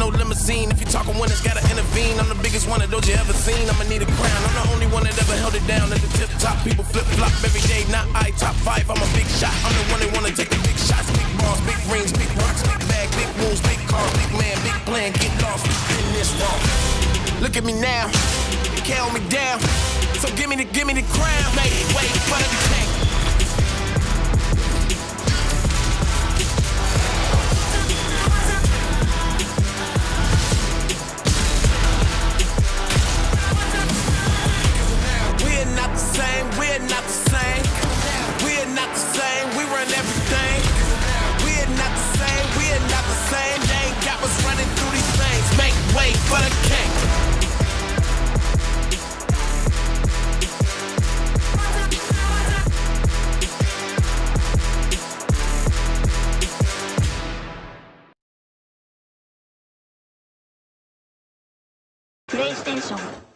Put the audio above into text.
no limousine. If you're talking winners, gotta intervene. I'm the biggest one of those you ever seen. I'ma every day, not I. Top five, I'm a big shot. I'm the one that wanna take the big shots, big balls, big rings, big rocks, big bag, big moves, big car, big man, big plan. Get lost in this walk. Look at me now, can't me down. So give me the, give me the crown. Make way for for king. PlayStation